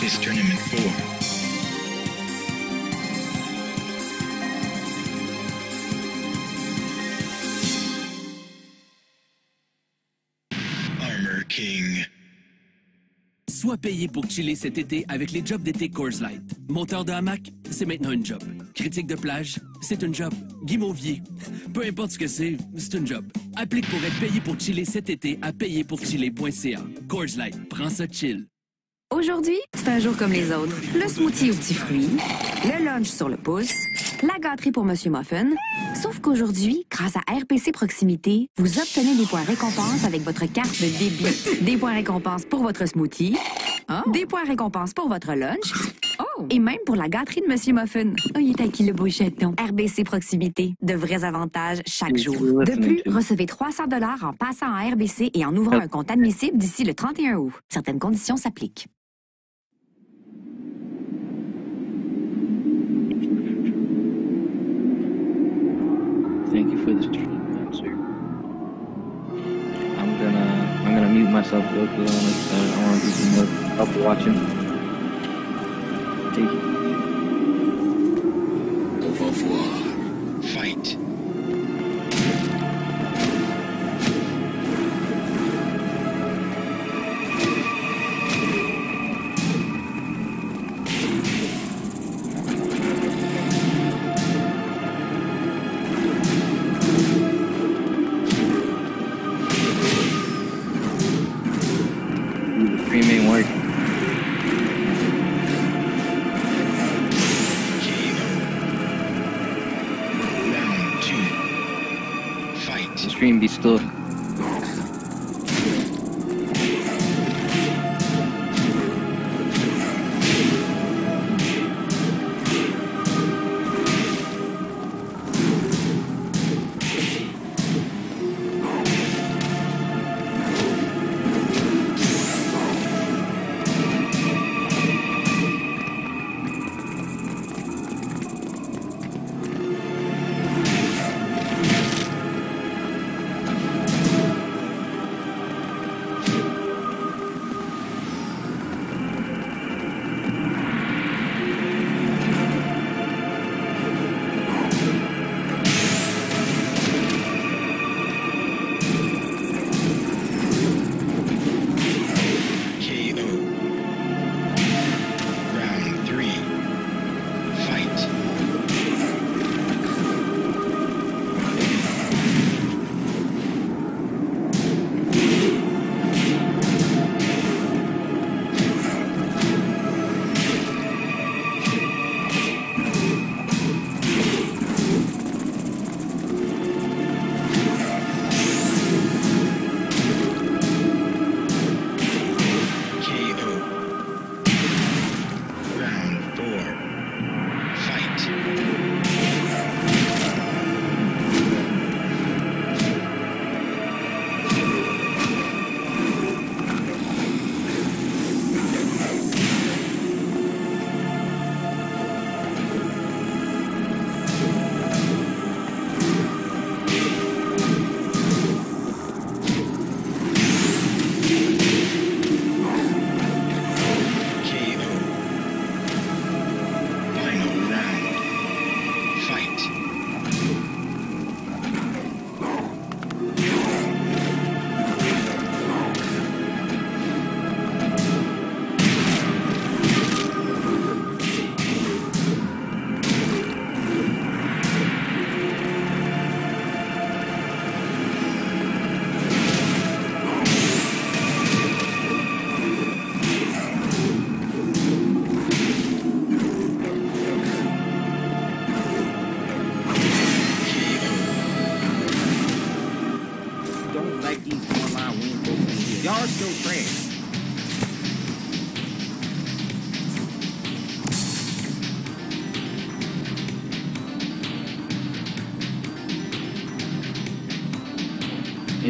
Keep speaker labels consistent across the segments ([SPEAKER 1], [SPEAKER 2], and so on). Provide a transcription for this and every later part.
[SPEAKER 1] Fist Tournament 4. Armor King.
[SPEAKER 2] Sois payé pour chiller cet été avec les jobs d'été Coors Light. Monteur de hamac, c'est maintenant une job. Critique de plage, c'est une job. Guimauvier, peu importe ce que c'est, c'est une job. Applique pour être payé pour chiller cet été à payer-pour-chiller.ca. Coors Light, prends ça chill.
[SPEAKER 3] Aujourd'hui, c'est un jour comme les autres. Le smoothie aux petits fruits, le lunch sur le pouce, la gâterie pour Monsieur Muffin. Sauf qu'aujourd'hui, grâce à RPC Proximité, vous obtenez des points récompenses avec votre carte de débit. Des points récompenses pour votre smoothie, des points récompenses pour votre lunch, et même pour la gâterie de Monsieur Muffin. Oh, il est acquis le beau. RBC Proximité, de vrais avantages chaque jour. De plus, recevez 300 dollars en passant en RBC et en ouvrant un compte admissible d'ici le 31 août. Certaines conditions s'appliquent.
[SPEAKER 4] Thank you for this stream answer. I'm gonna I'm gonna mute myself though because I want to uh, I want to do some more help watching. Take it.
[SPEAKER 1] Au revoir. Fight.
[SPEAKER 4] The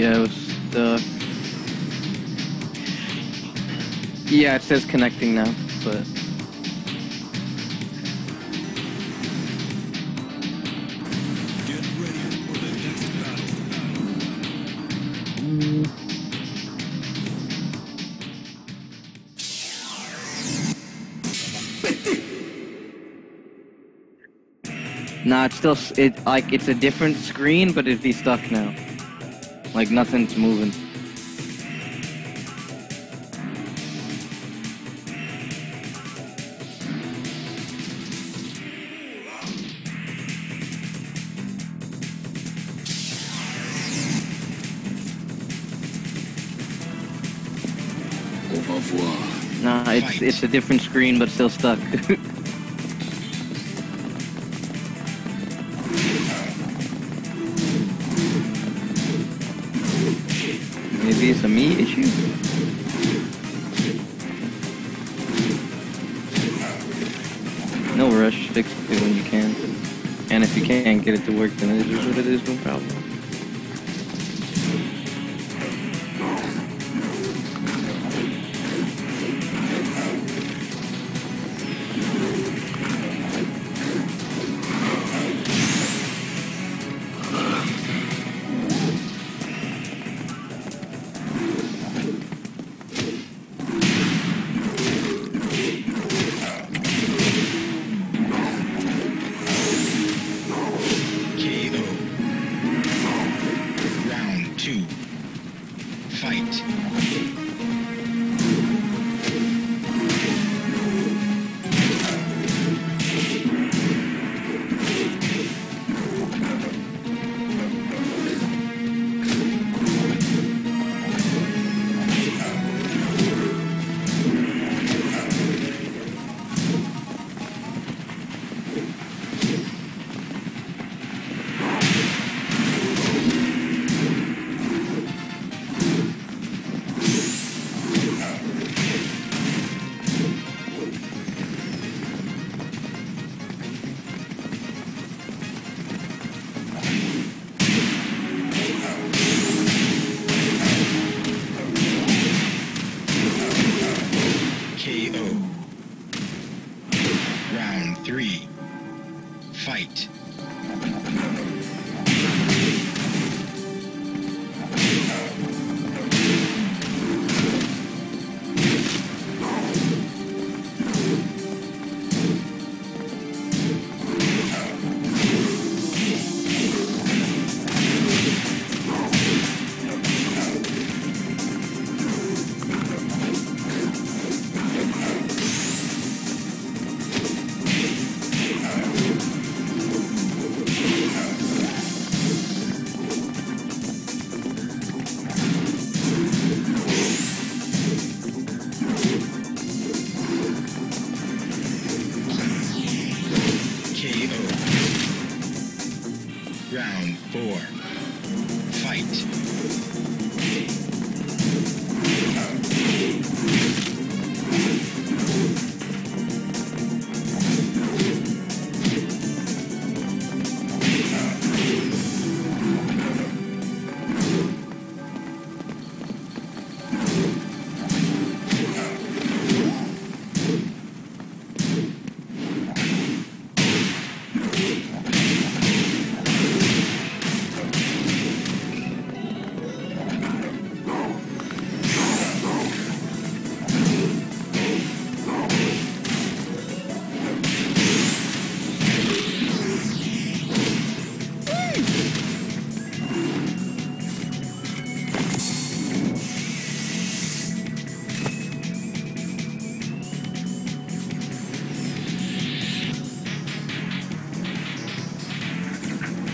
[SPEAKER 4] Yeah, it was the. Yeah, it says connecting now, but. Nah, it's still it like it's a different screen, but it'd be stuck now. Like nothing's moving. Nah, it's it's a different screen, but still stuck.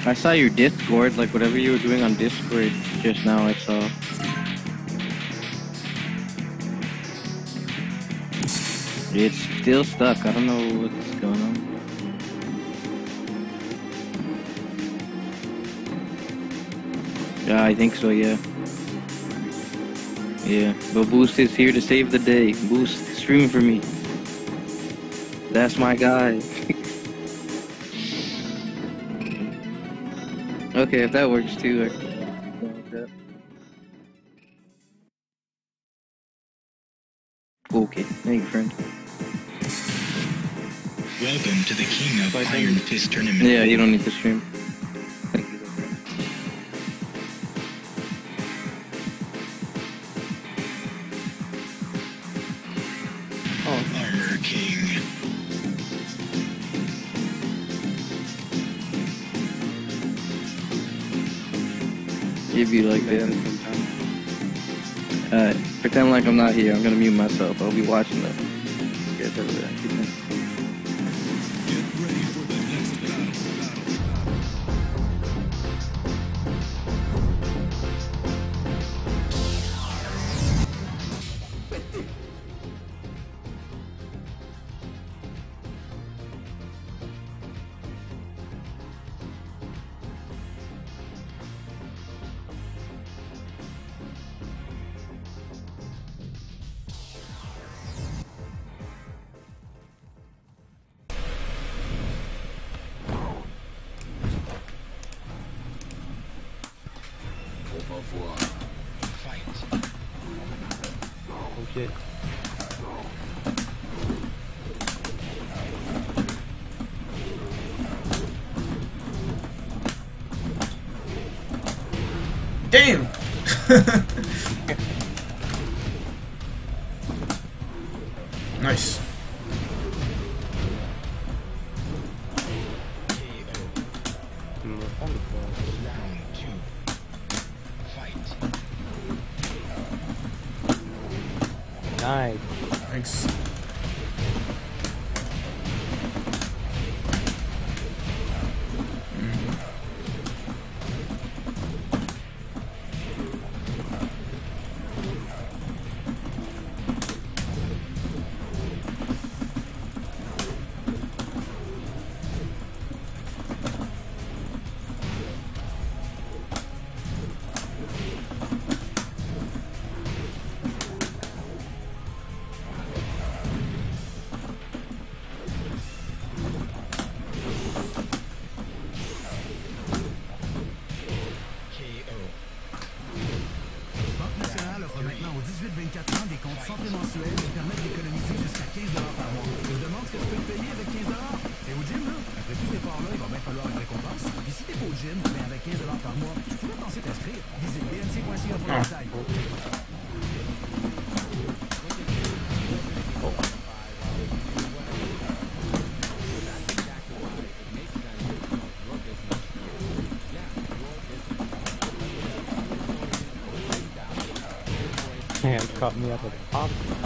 [SPEAKER 4] I saw your Discord, like whatever you were doing on Discord just now. I saw. It's still stuck. I don't know what's going on. Yeah, I think so. Yeah. Yeah, but Boost is here to save the day. Boost, stream for me. That's my guy. Okay, if that works too. I can go with that. Okay, thank you, friend.
[SPEAKER 1] Welcome to the King of
[SPEAKER 4] Bye,
[SPEAKER 1] Iron. Fist Tournament.
[SPEAKER 4] Yeah, you don't need to stream.
[SPEAKER 1] Like that. Alright, pretend like I'm not here. I'm gonna mute myself. I'll be watching it.
[SPEAKER 5] 18-24 ans des comptes sans frais mensuels qui permettent d'économiser jusqu'à 15 par mois. Je me demande ce que tu peux te payer avec 15 Et au gym, là, après tous ces efforts-là, il va bien falloir une récompense. Puis si t'es pas au gym, mais avec 15 par mois, tu pourrais penser t'inscrire. Visite bnc.ca pour
[SPEAKER 6] Ah.
[SPEAKER 7] か港
[SPEAKER 6] で。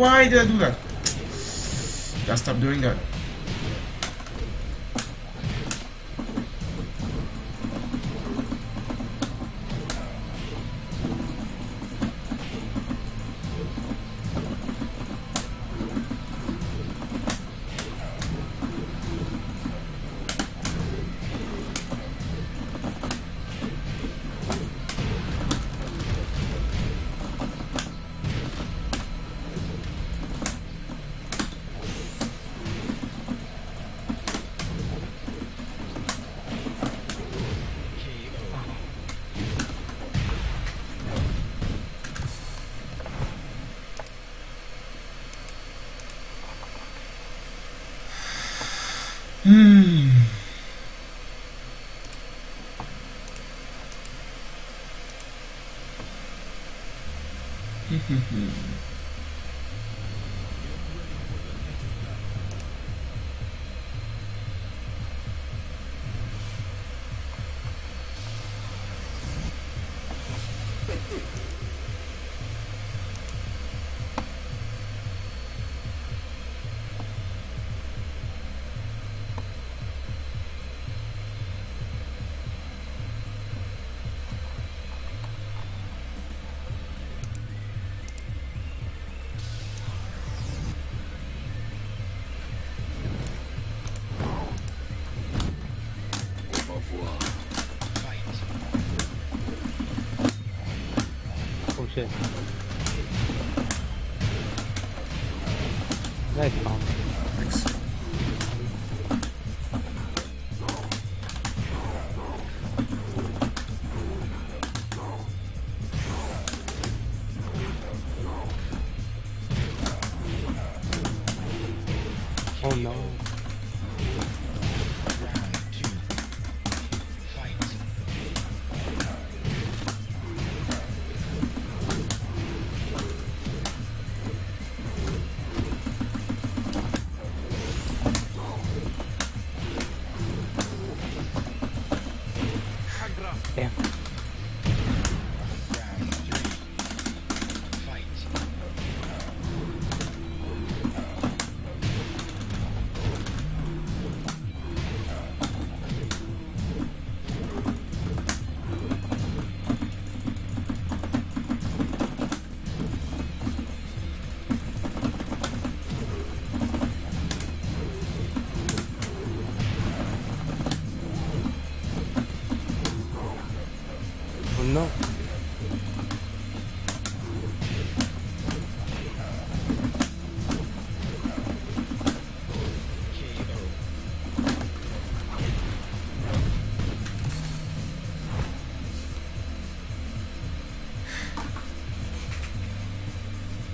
[SPEAKER 6] Why did I do that? Gotta stop doing that.
[SPEAKER 8] Oh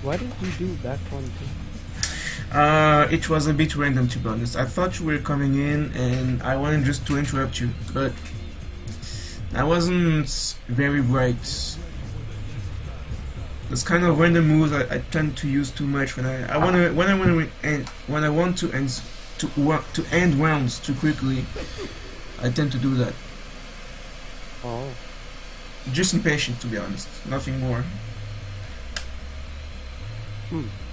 [SPEAKER 8] Why did you do that one too?
[SPEAKER 9] Uh, it was a bit random to be honest. I thought you were coming in and I wanted just to interrupt you, but I wasn't very bright. This kind of random moves I, I tend to use too much when I I want to when I want to end when I want to end to to end rounds too quickly. I tend to do that.
[SPEAKER 8] Oh.
[SPEAKER 9] Just impatient to be honest, nothing more.
[SPEAKER 8] Hmm.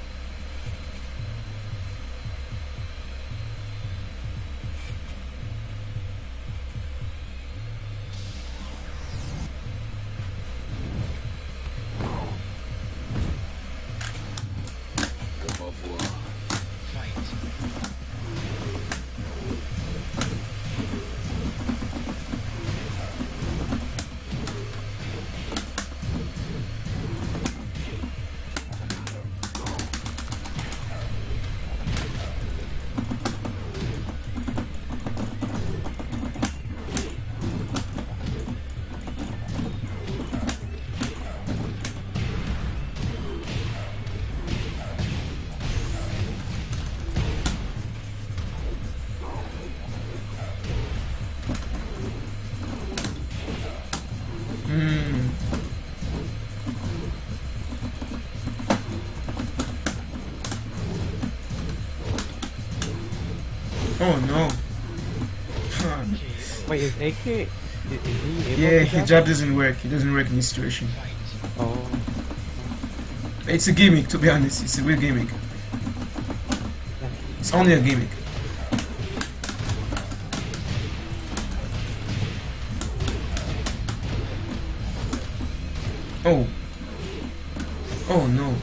[SPEAKER 9] Oh no.
[SPEAKER 8] Wait, is AK? Is, he
[SPEAKER 9] yeah, his
[SPEAKER 8] jab
[SPEAKER 9] doesn't work. It doesn't work in this situation.
[SPEAKER 8] Oh.
[SPEAKER 9] It's a gimmick, to be honest. It's a real gimmick. It's only a gimmick. Oh. Oh no.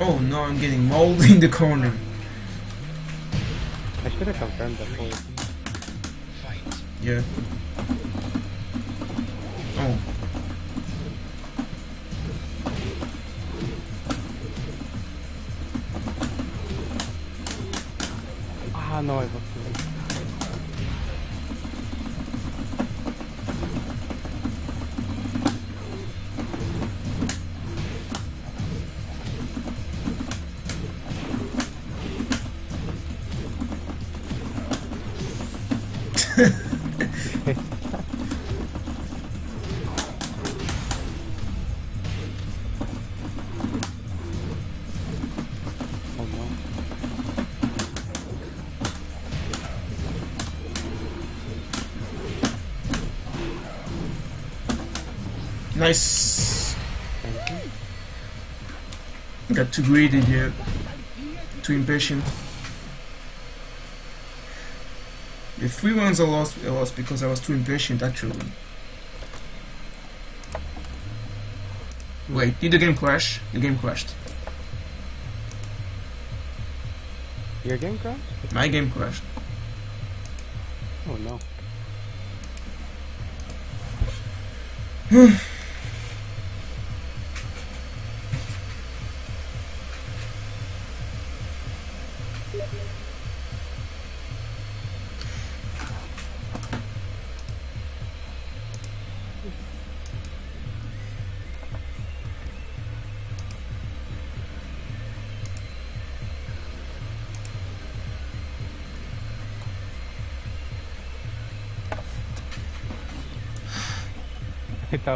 [SPEAKER 9] Oh no, I'm getting mauled in the corner.
[SPEAKER 1] Fight.
[SPEAKER 9] Yeah. Nice. Got too greedy here. Too impatient. The three rounds I lost, I lost because I was too impatient actually. Wait, did the game crash? The game crashed.
[SPEAKER 8] Your game crashed?
[SPEAKER 9] My game crashed.
[SPEAKER 8] Oh no.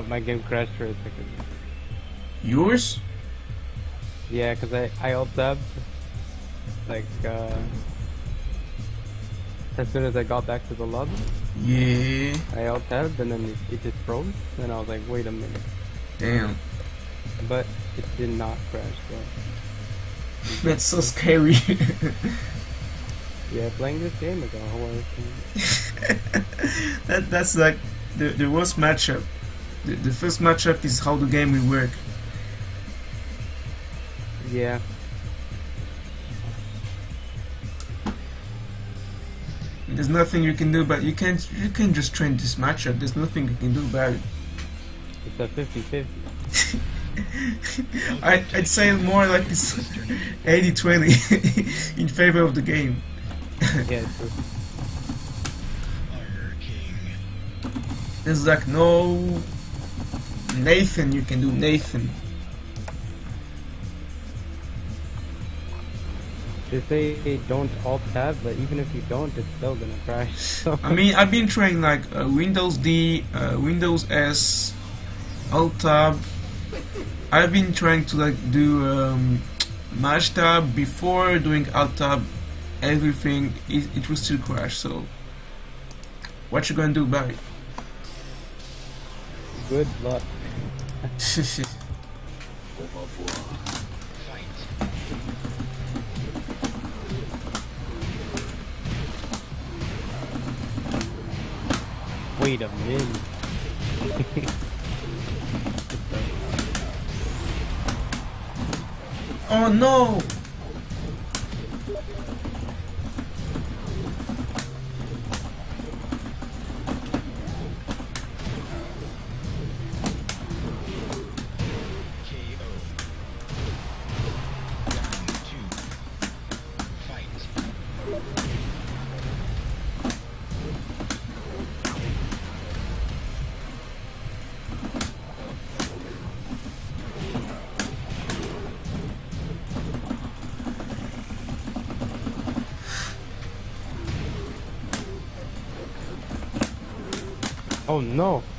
[SPEAKER 8] My game crashed for a second.
[SPEAKER 9] Yours?
[SPEAKER 8] Yeah, cause I I alt tabbed like uh, as soon as I got back to the lobby,
[SPEAKER 9] Yeah.
[SPEAKER 8] I alt tabbed and then it, it just froze. And I was like, wait a minute,
[SPEAKER 9] Damn.
[SPEAKER 8] but it did not crash. So
[SPEAKER 9] That's so scary.
[SPEAKER 8] yeah, playing this game is a horror thing.
[SPEAKER 9] that that's like the the worst matchup. The, the first matchup is how the game will work.
[SPEAKER 8] Yeah,
[SPEAKER 9] There's nothing you can do, but you can't you can just train this matchup. There's nothing you can do about it.
[SPEAKER 8] it's a 50-50.
[SPEAKER 9] I, I'd say more like it's 80-20 in favor of the game.
[SPEAKER 8] Yeah, it's just,
[SPEAKER 9] There's like no Nathan you can do Nathan.
[SPEAKER 8] they say they don't alt tab, but even if you don't, it's still gonna crash. So
[SPEAKER 9] I mean, I've been trying like uh, Windows D, uh, Windows S, Alt Tab. I've been trying to like do um, Mash Tab before doing Alt Tab. Everything it, it will still crash. So, what you gonna do about it?
[SPEAKER 8] good luck. Wait a minute.
[SPEAKER 9] oh no!
[SPEAKER 8] Oh no.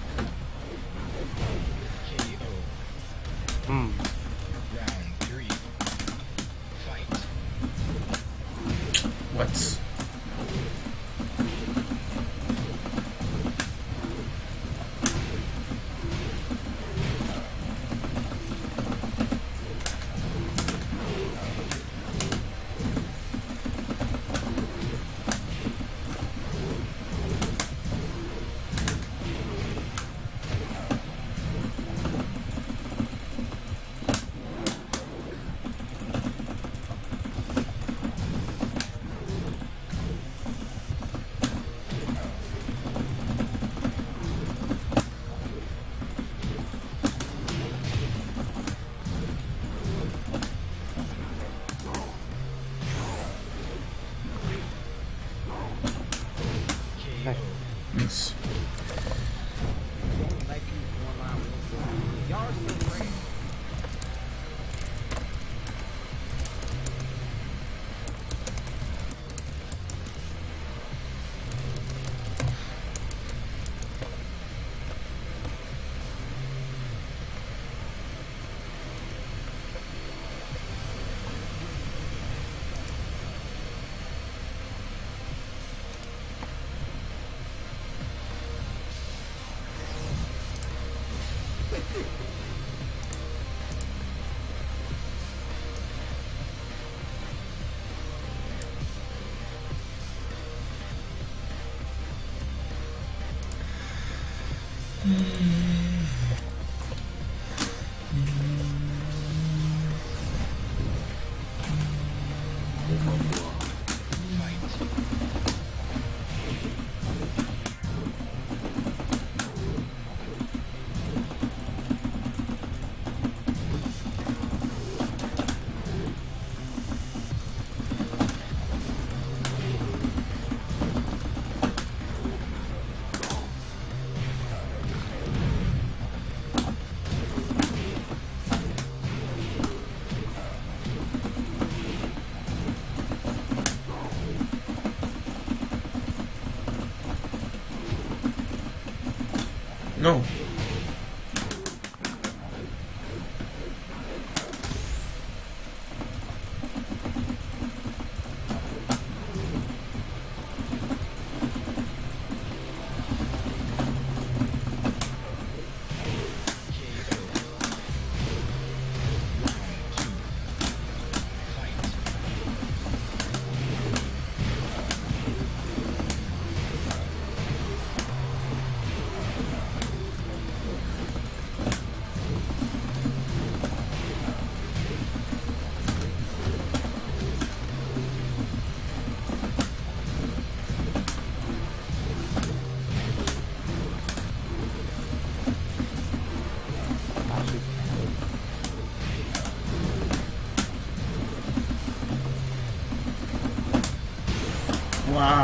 [SPEAKER 9] No.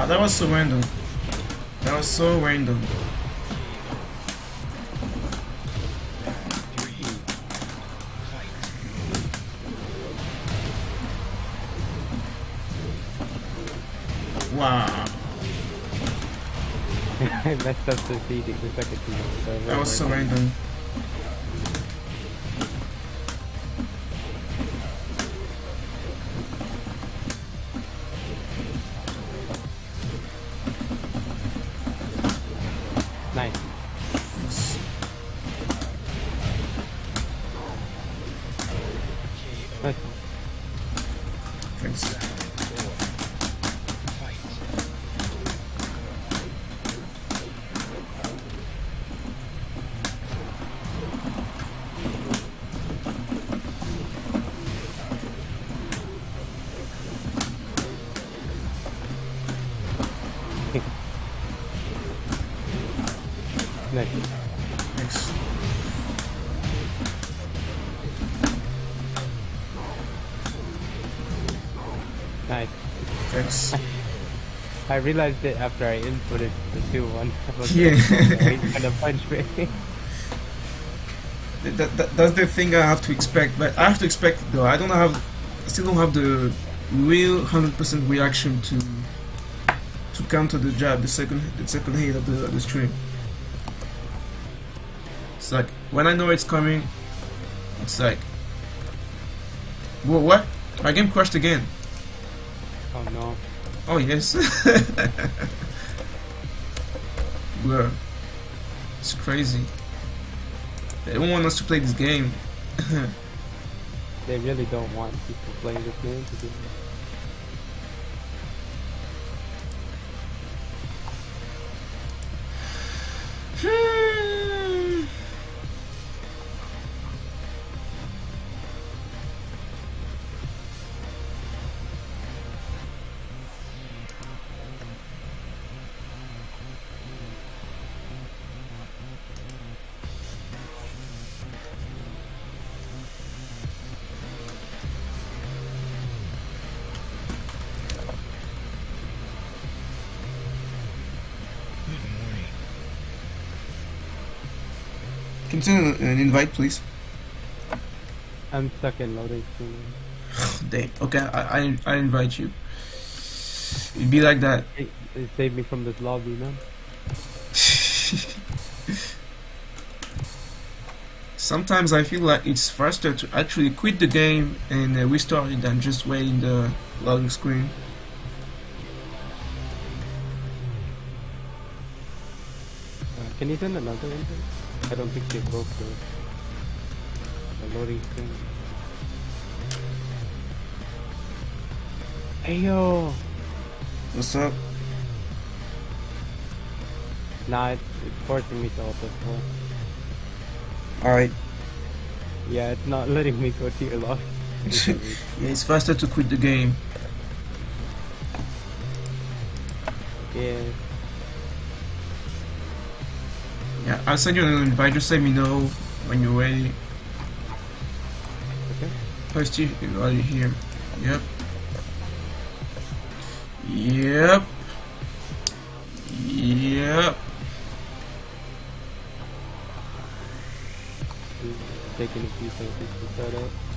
[SPEAKER 9] That was so random. That was so random. Wow,
[SPEAKER 8] I messed up the seeding, the second seeding. So
[SPEAKER 9] that was so random.
[SPEAKER 8] Nice.
[SPEAKER 9] Thanks.
[SPEAKER 8] Nice.
[SPEAKER 9] Thanks.
[SPEAKER 8] I realized it after I inputted the 2-1. I was
[SPEAKER 9] Yeah.
[SPEAKER 8] he's gonna punch me.
[SPEAKER 9] That, that, that's the thing I have to expect, but I have to expect though. I don't have, I still don't have the real hundred percent reaction to to counter the jab, the second the second hit of the, the string. It's like when I know it's coming, it's like, whoa, what? My game crashed again.
[SPEAKER 8] oh no.
[SPEAKER 9] Oh yes. Bro, it's crazy. They don't want us to play this game.
[SPEAKER 8] They really don't want people playing this game to do
[SPEAKER 1] Good hmm.
[SPEAKER 9] Can send an, an invite, please?
[SPEAKER 8] I'm stuck in loading screen.
[SPEAKER 9] Dang. Okay, I, I I invite you. It'd be like that.
[SPEAKER 8] It, it saved me from this lobby, man.
[SPEAKER 9] Sometimes I feel like it's faster to actually quit the game and uh, restart it than just wait in the loading screen.
[SPEAKER 8] Uh, can you send another one? I don't think they broke the, the loading screen. Hey yo!
[SPEAKER 9] What's up?
[SPEAKER 8] Nah, it's, it's forcing me to auto four.
[SPEAKER 9] Alright.
[SPEAKER 8] Yeah, it's not letting me go to your lock.
[SPEAKER 9] yeah, it's faster to quit the game.
[SPEAKER 8] yeah.
[SPEAKER 9] Yeah, I'll send you an invite. Just let me know when you're ready.
[SPEAKER 8] Okay.
[SPEAKER 9] Post you are you here? Yep. Yep. Yep.
[SPEAKER 8] Taking a few seconds to set up.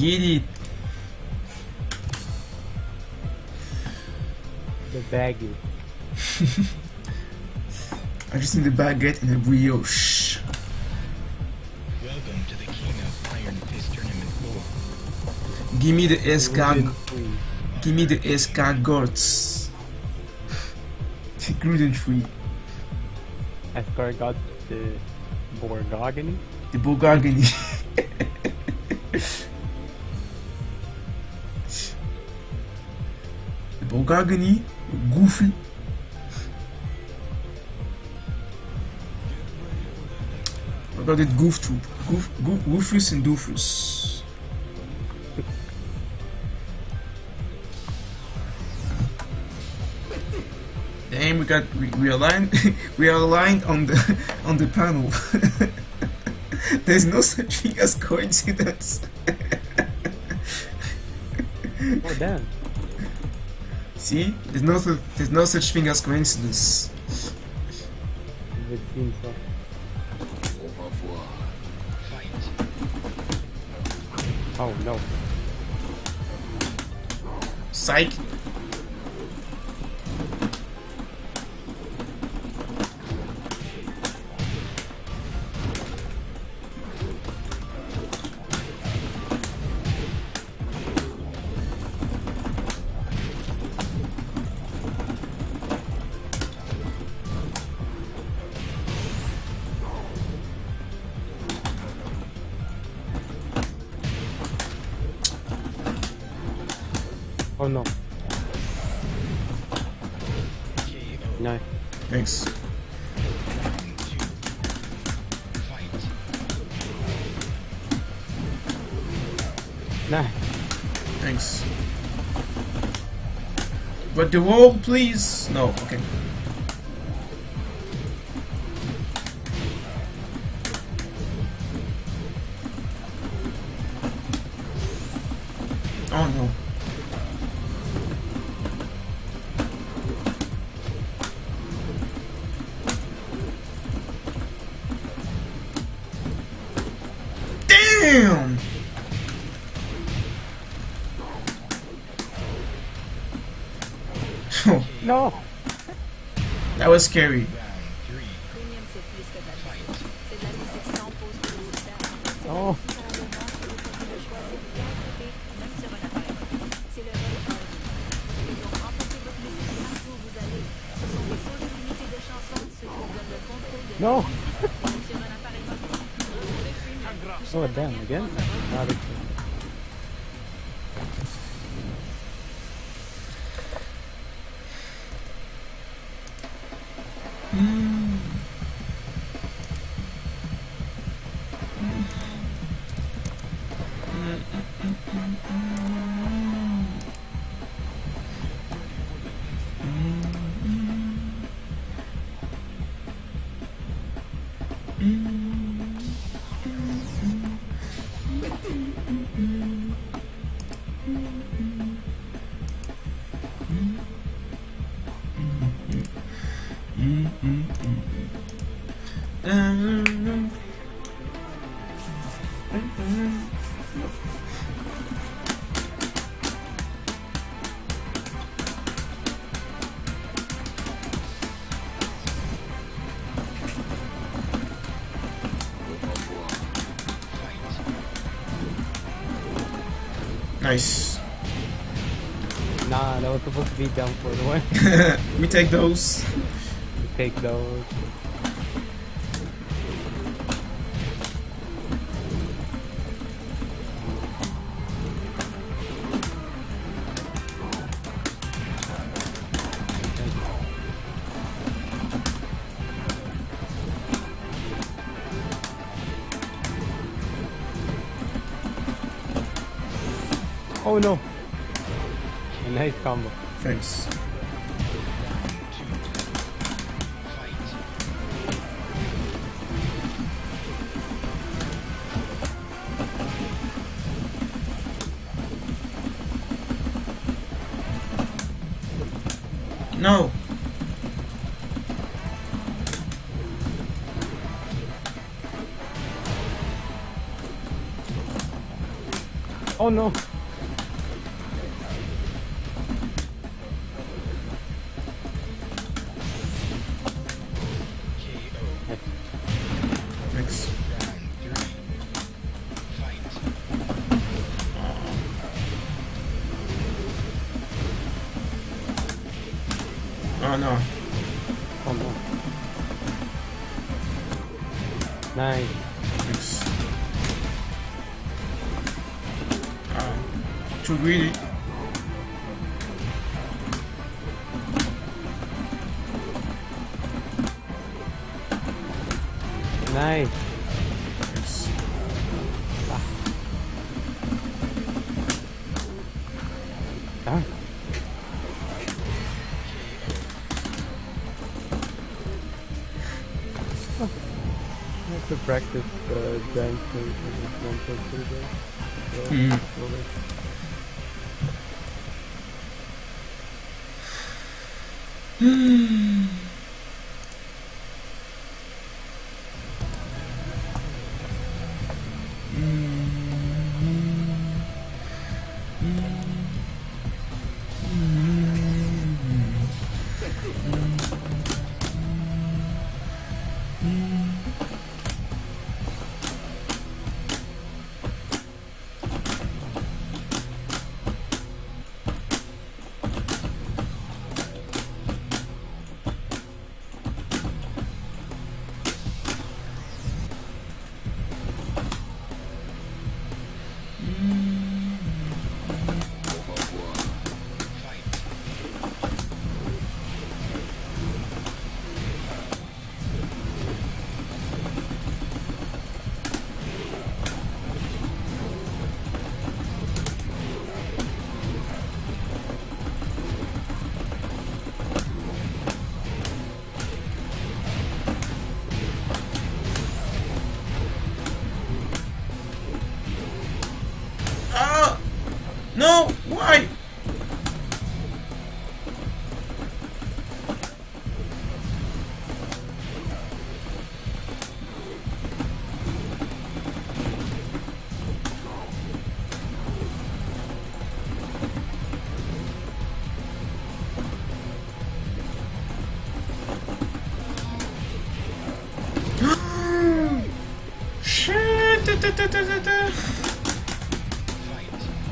[SPEAKER 9] Get it.
[SPEAKER 8] The baggy.
[SPEAKER 9] I just need a baguette and a brioche.
[SPEAKER 1] Welcome to the King of Iron Fist Tournament 4.
[SPEAKER 9] Give me the escargot.
[SPEAKER 8] Gluten-free.
[SPEAKER 9] Give me the escargots. Gluten free.
[SPEAKER 8] Escargot the Borgogany.
[SPEAKER 9] The Bulgari. Bogagani, Goofy. I got it Goof Troop. Goof, Goof, Goofus and Doofus. Damn, we got we, we aligned we are aligned on the on the panel. There's no such thing as coincidence.
[SPEAKER 8] Oh damn.
[SPEAKER 9] See, there's no there's no such thing as coincidence.
[SPEAKER 8] It seems so. Oh no.
[SPEAKER 9] Psych.
[SPEAKER 8] Oh no. No.
[SPEAKER 9] Thanks.
[SPEAKER 8] No.
[SPEAKER 9] Thanks. But the wall, please. No. Okay. Scary. Nice.
[SPEAKER 8] Nah, that was supposed to be down for the one.
[SPEAKER 9] we take those.
[SPEAKER 8] We Take those. Oh no! A nice combo.
[SPEAKER 9] Thanks. No.
[SPEAKER 8] Oh no!
[SPEAKER 9] I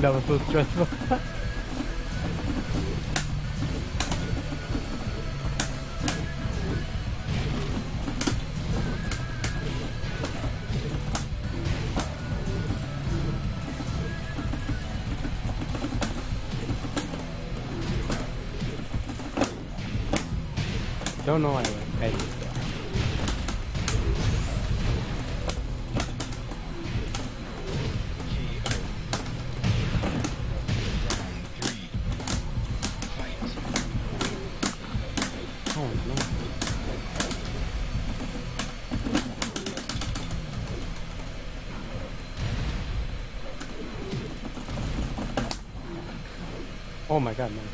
[SPEAKER 9] That was so stressful. Don't know Oh my god, man.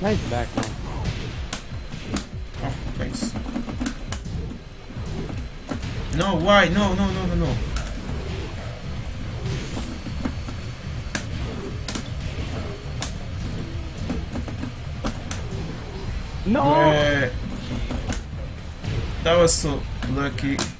[SPEAKER 9] Nice back man.
[SPEAKER 1] Oh, thanks. No, why? No, no. No! That was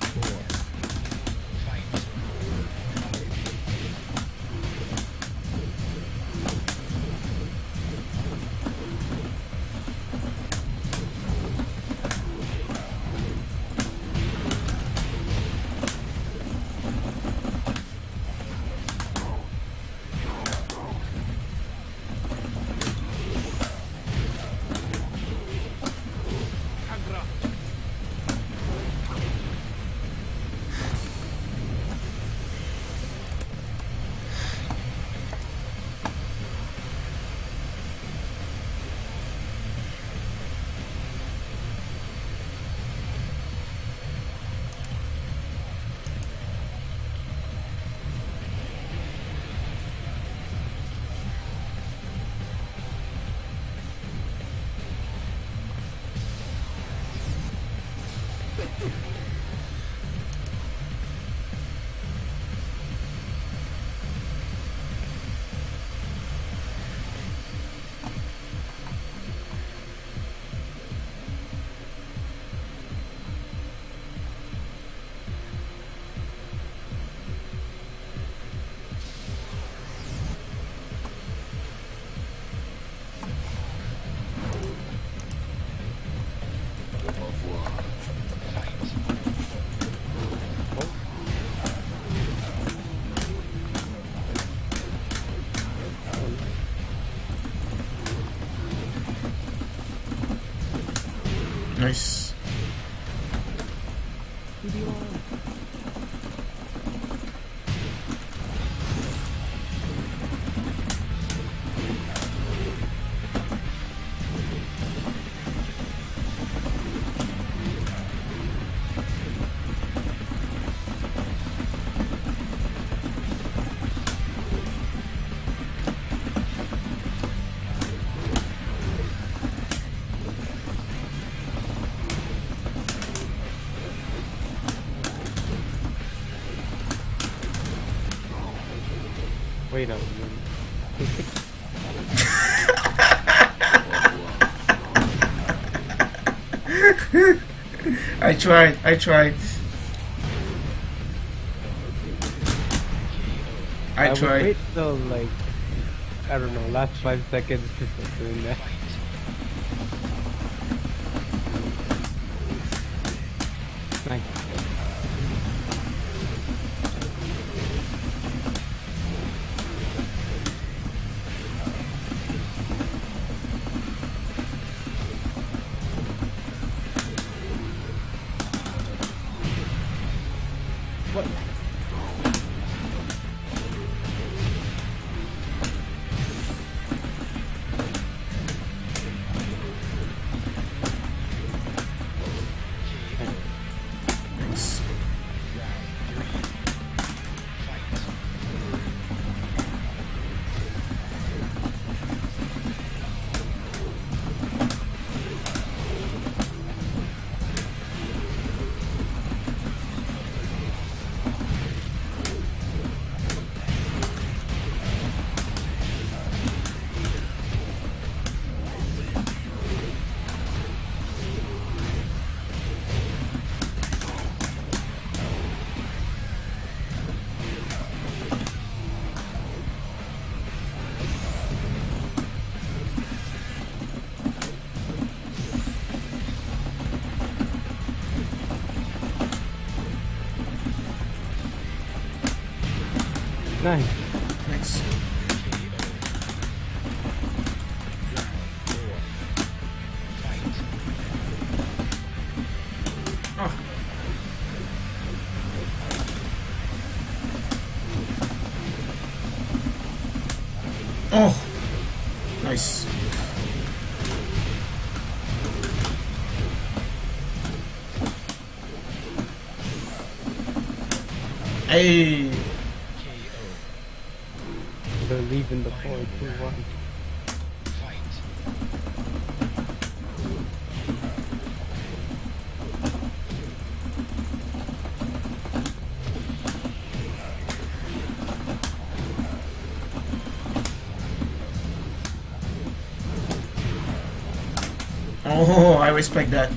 [SPEAKER 9] Nice.
[SPEAKER 8] Wait a minute.
[SPEAKER 9] I tried. I tried. I
[SPEAKER 8] would
[SPEAKER 9] tried.
[SPEAKER 8] wait till like I don't know, last five seconds to doing that. Nice.
[SPEAKER 9] Nice. Ah. Oh, nice. Hey. Respect that.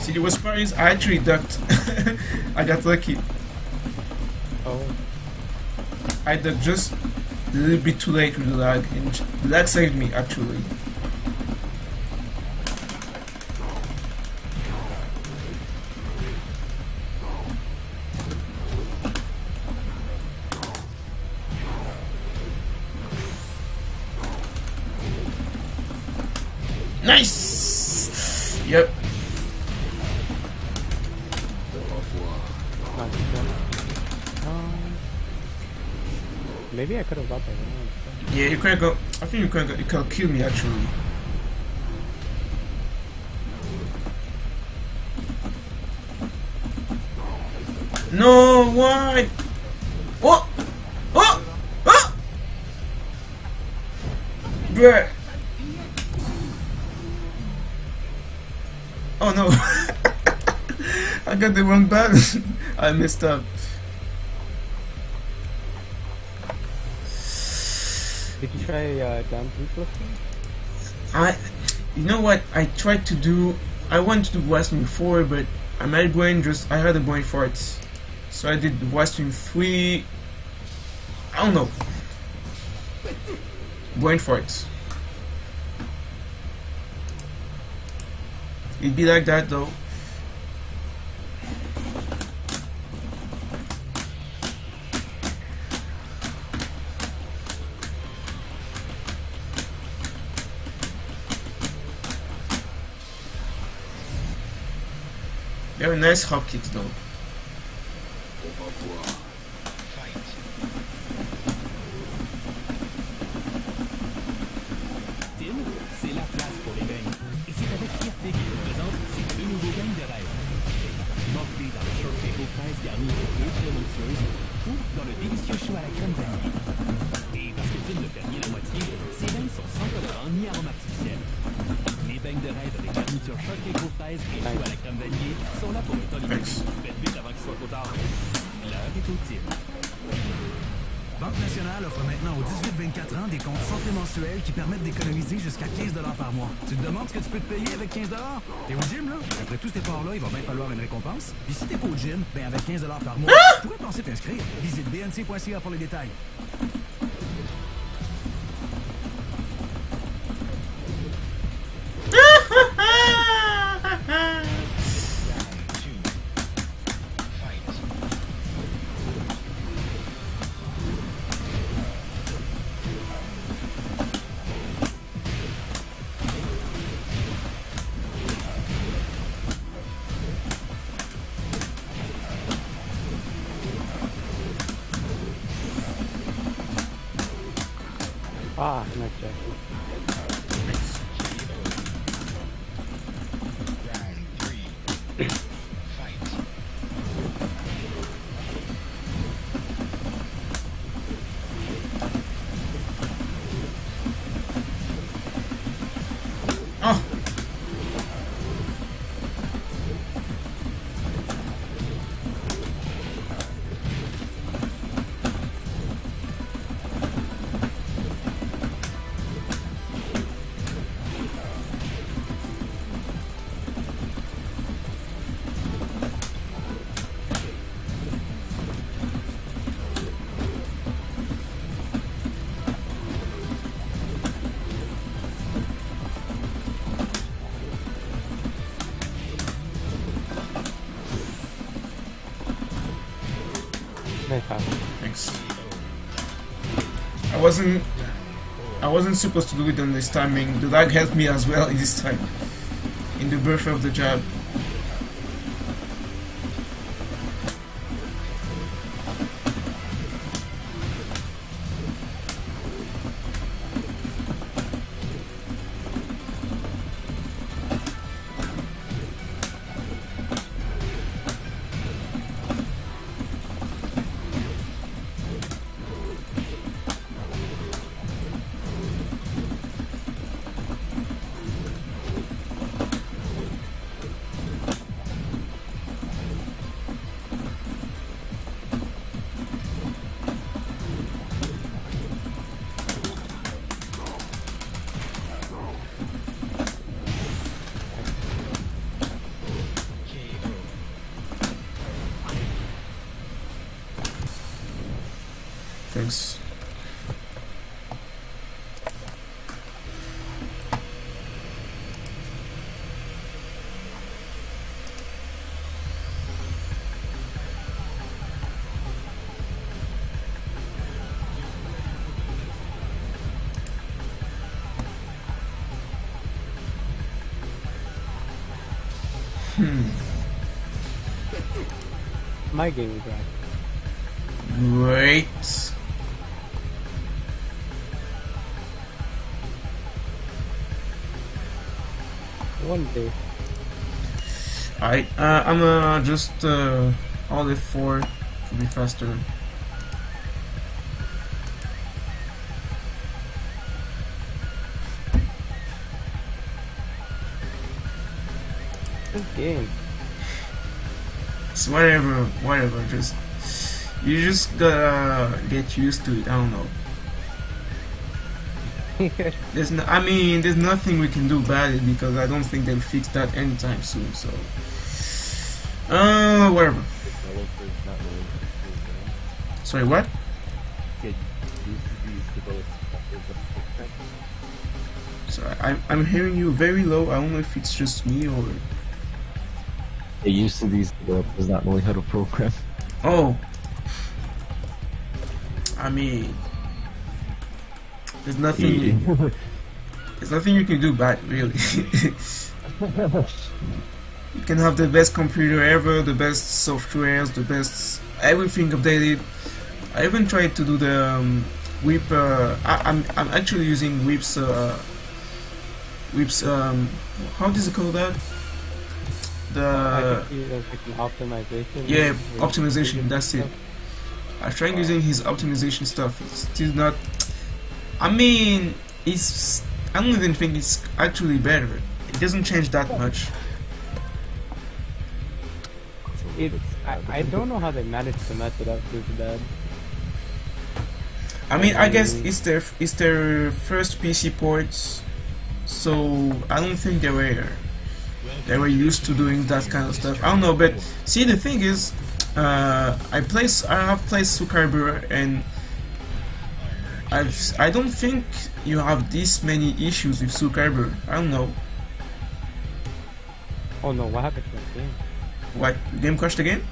[SPEAKER 9] See, the worst part is I actually ducked. I got lucky.
[SPEAKER 8] Oh,
[SPEAKER 9] I ducked just a little bit too late with the lag, and the lag saved me actually. Nice. Yep.
[SPEAKER 8] maybe I could have got that one.
[SPEAKER 9] Yeah, you could go. I think you could go. You could kill me actually. No, why? What? Oh! Oh! Bruh. Got the wrong button. I messed up.
[SPEAKER 8] Did you try uh, down three plus?
[SPEAKER 9] I, you know what? I tried to do. I wanted to do Western 4, but I my brain just. I had a brain fart, so I did Western 3. I don't know. Brain farts. It'd be like that though. Very nice hop kicks though.
[SPEAKER 5] bnc.ca pour les.
[SPEAKER 9] はい。Wasn't I wasn't supposed to do it on this timing. The lag helped me as well in this time. In the birth of the jab.
[SPEAKER 8] My game is back.
[SPEAKER 9] Great.
[SPEAKER 8] One day.
[SPEAKER 9] I uh, I'm uh, just uh, all the four to be faster.
[SPEAKER 8] Game.
[SPEAKER 9] So whatever, whatever. Just you just gotta get used to it. I don't know. There's no, I mean, there's nothing we can do about it because I don't think they'll fix that anytime soon. So, uh, whatever. Sorry, what? Sorry, I'm I'm hearing you very low. I don't know if it's just me or.
[SPEAKER 10] Get used to these developers not knowing how to program.
[SPEAKER 9] Oh. I mean, there's nothing. There's nothing you can do it, really. you can have the best computer ever, the best softwares, the best everything updated. I even tried to do the um, whip. Uh, I, I'm I'm actually using whips. Uh, whips. Um, how does it call that? The
[SPEAKER 8] think there's like an optimization.
[SPEAKER 9] yeah optimization. That's it. I tried using his optimization stuff. It's still not. I mean, it's. I don't even think it's actually better. It doesn't change that much.
[SPEAKER 8] It's I, I don't know how they managed to mess it up this bad.
[SPEAKER 9] I mean, I guess it's their it's their first PC ports, so I don't think they were they were used to doing that kind of stuff. I don't know, but see, the thing is, uh, I play I have placed Soul Calibur and I've I don't think you have this many issues with Soul Calibur. I don't know
[SPEAKER 8] Oh no, what happened to the game?
[SPEAKER 9] what game crashed again.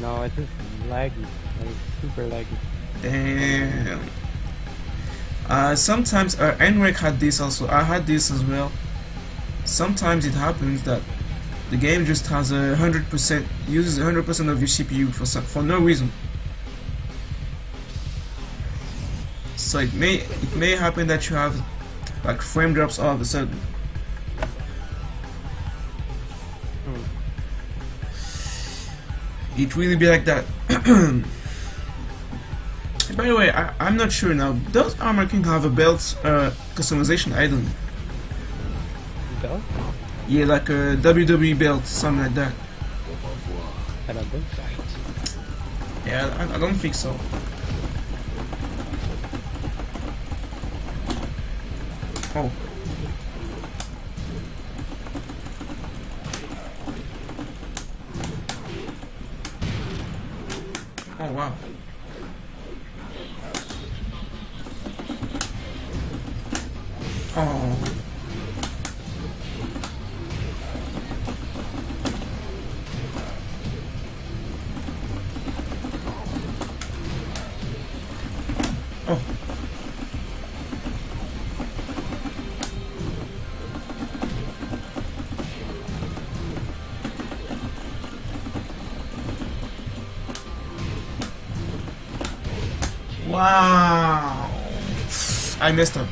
[SPEAKER 8] No, it's just laggy, like super laggy.
[SPEAKER 9] Damn. Uh, sometimes uh, Enric had this also. I had this as well. Sometimes it happens that the game just has a hundred percent uses a hundred percent of your CPU for some, for no reason. So it may it may happen that you have like frame drops all of a sudden. It really be like that. By the way, I, I'm not sure now. Does Armor King have a belt uh, customization? I don't. Yeah, like a WWE belt, something like that. Yeah, I, I don't think so. Oh I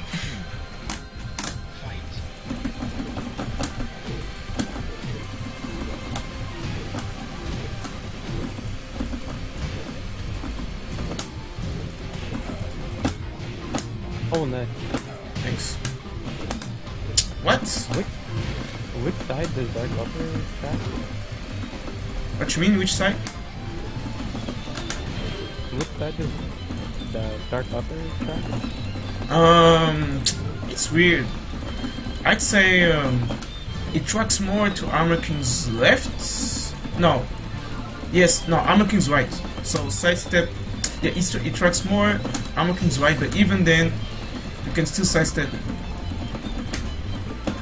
[SPEAKER 9] say um, it tracks more to Armor King's left. No, yes, no, Armor King's right. So sidestep, yeah, it, it tracks more Armor King's right, but even then, you can still sidestep.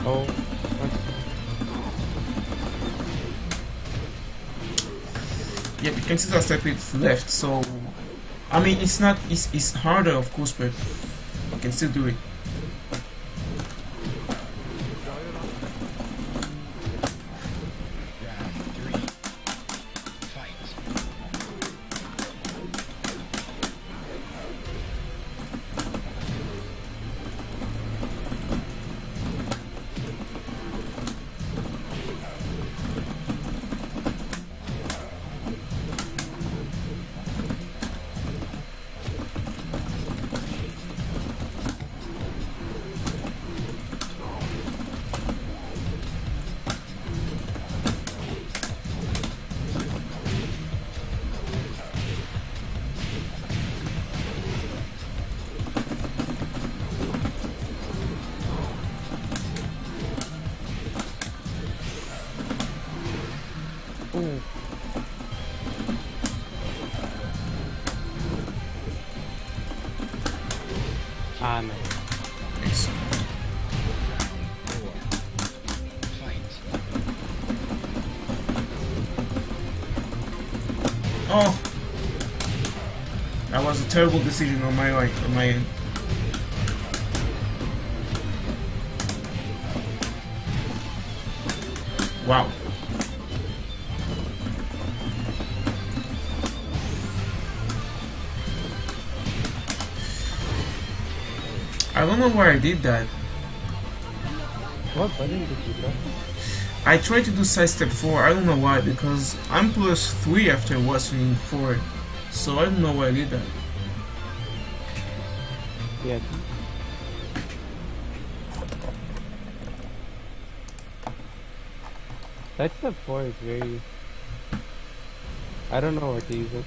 [SPEAKER 8] Oh,
[SPEAKER 9] Yeah, you can still sidestep it left. So, I mean, it's not, it's, it's harder, of course, but you can still do it. Oh, that was a terrible decision on my right, on my don't know why I did that.
[SPEAKER 8] What button did you press?
[SPEAKER 9] I tried to do side step 4, I don't know why, because I'm plus 3 after watching 4. So I don't know why I did that.
[SPEAKER 8] Yeah. That step 4 is very... I don't know where to use it.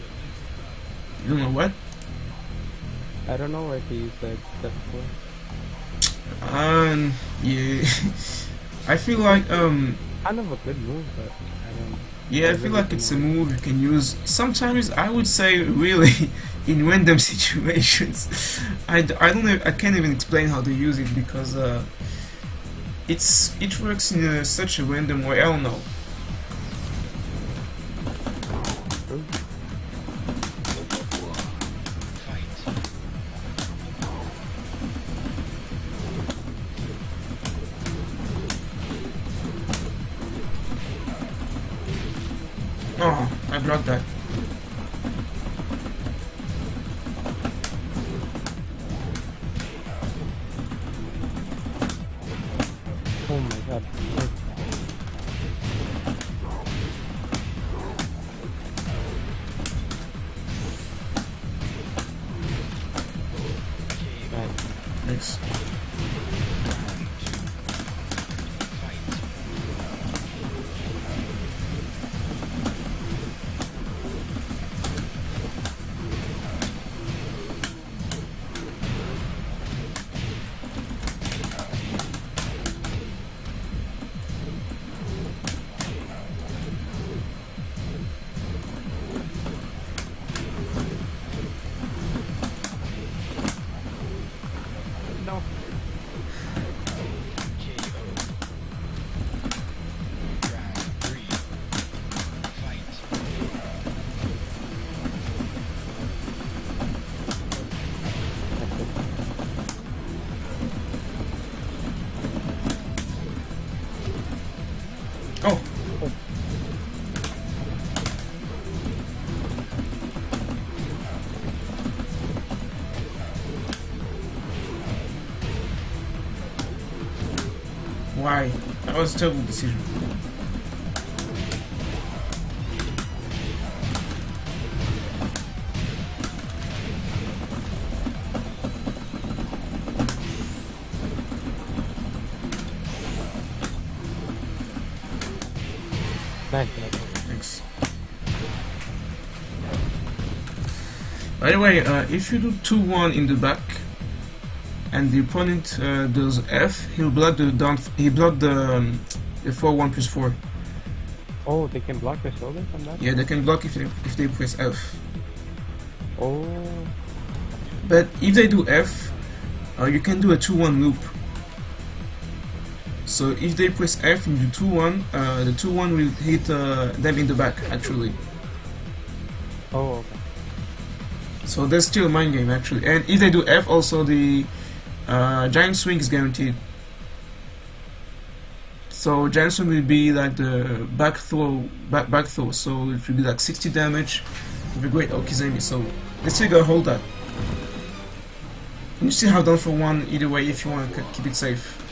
[SPEAKER 9] You don't know what?
[SPEAKER 8] I don't know where to use that step 4.
[SPEAKER 9] Um, yeah. I feel like, um,
[SPEAKER 8] Kind of a good move, but I don't...
[SPEAKER 9] yeah, I feel like it's a move you can use. Sometimes I would say really in random situations. I, d- I don't know, I can't even explain how to use it because, uh, it's, it works in a, such a random way, I don't know. Oh, I blocked that. Was a terrible decision.
[SPEAKER 8] Nice. nice.
[SPEAKER 9] Thanks. By the way, uh, if you do 2-1 in the back and the opponent uh, does F, he'll block the down. He block the um, the 4-1 plus 4.
[SPEAKER 8] Oh, they can block the shoulder from that?
[SPEAKER 9] Yeah, they can block if they if they press F.
[SPEAKER 8] Oh.
[SPEAKER 9] But if they do F, uh, you can do a 2-1 loop. So if they press F and do 2-1, uh, the 2-1 will hit uh, them in the back actually.
[SPEAKER 8] Oh, okay.
[SPEAKER 9] So there's still a mind game actually. And if they do F also the uh, giant swing is guaranteed. So giant swing will be like the back throw back back throw, so it will be like 60 damage with a great okizeme. So let's still gotta hold that. You still have done for one either way if you want to keep it safe.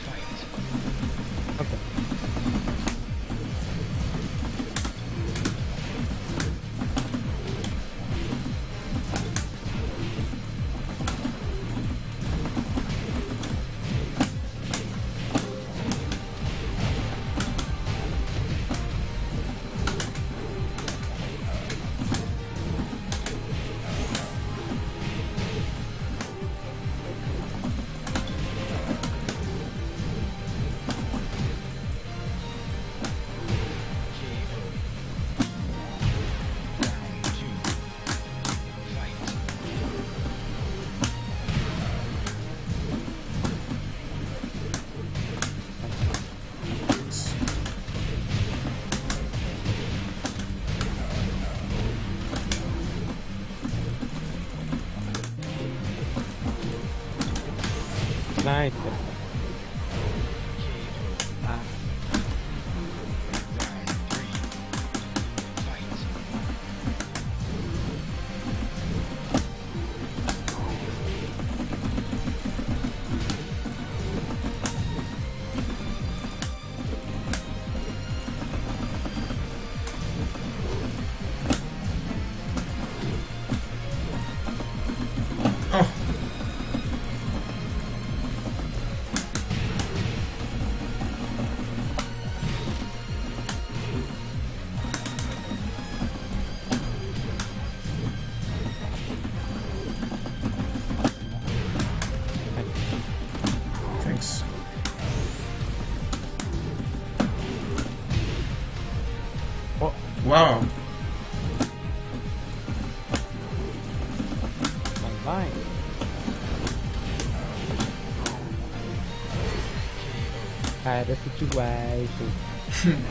[SPEAKER 8] Situation.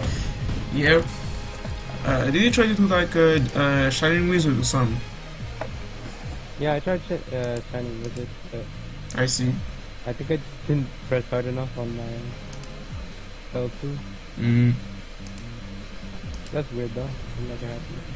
[SPEAKER 9] Yep. Uh, did you try to do like a uh, uh, Shining Wizard or something?
[SPEAKER 8] Yeah, I tried sh- uh, Shining Wizard, but
[SPEAKER 9] I see.
[SPEAKER 8] I think I didn't press hard enough on my L2.
[SPEAKER 9] Mm.
[SPEAKER 8] That's weird though. It never happened.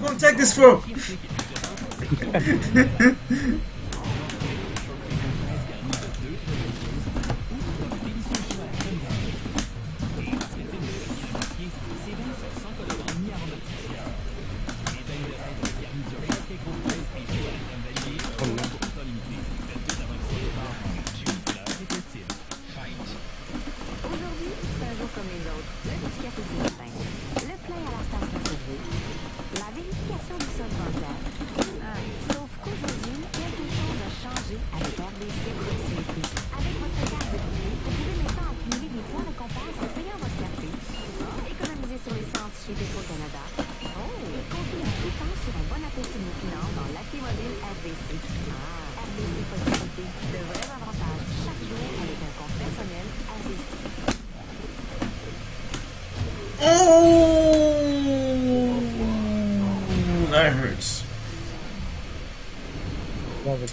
[SPEAKER 9] You gonna take this throw?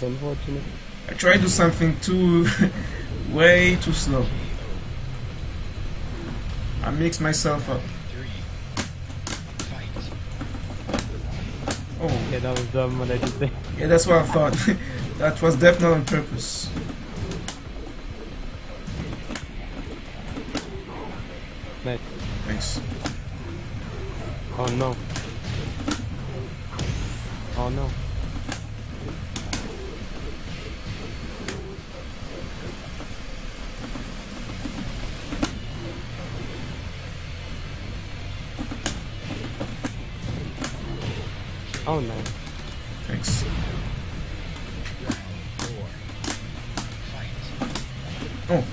[SPEAKER 9] that
[SPEAKER 8] was unfortunate.
[SPEAKER 9] I tried to do something too, way too slow. I mix myself up. Oh,
[SPEAKER 8] Yeah, that was dumb what I did there.
[SPEAKER 9] yeah, that's what I thought. that was definitely on purpose.
[SPEAKER 8] Oh.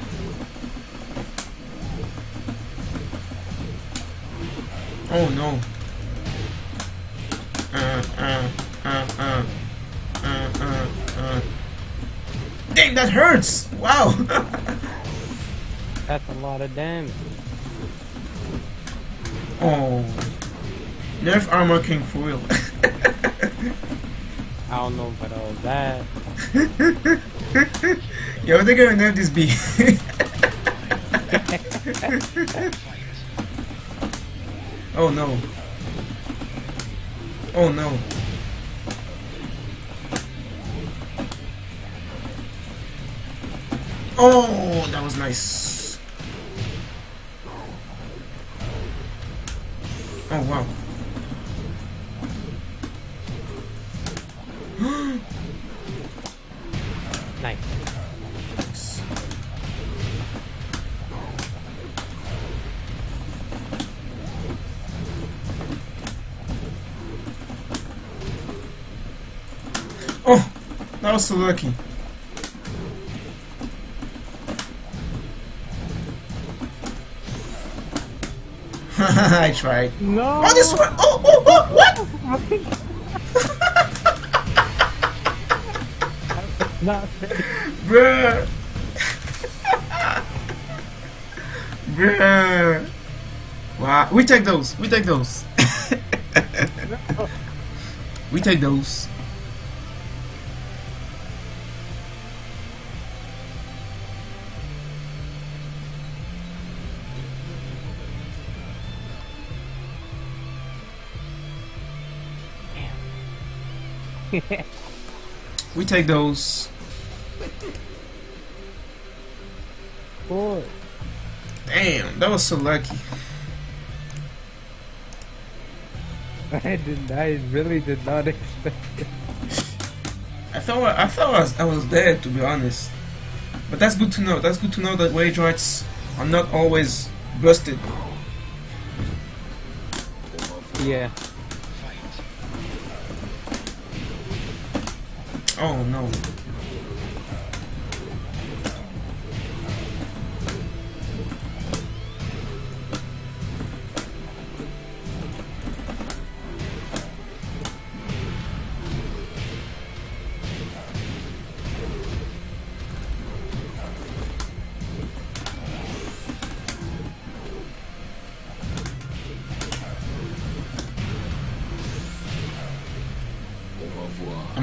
[SPEAKER 8] Oh no.
[SPEAKER 9] Uh, uh, uh, uh, uh, uh, uh. Dang, that hurts! Wow!
[SPEAKER 8] That's a lot of damage.
[SPEAKER 9] oh. Nerf Armor King for real.
[SPEAKER 8] I don't know about all that.
[SPEAKER 9] Yo, they're gonna nerf this bee. oh no. Oh no. Oh, that was nice. Was lucky. I tried.
[SPEAKER 8] No.
[SPEAKER 9] Oh, this one! Oh, oh, oh, what?
[SPEAKER 8] Not.
[SPEAKER 9] Bruh. Bruh. Wow, we take those. We take those. we take those. Take those.
[SPEAKER 8] Four.
[SPEAKER 9] Damn, that was so lucky.
[SPEAKER 8] I did. Not, I really did not expect. It.
[SPEAKER 9] I thought I thought I was, I was dead to be honest. But that's good to know. That's good to know that wage rights are not always busted.
[SPEAKER 8] Yeah.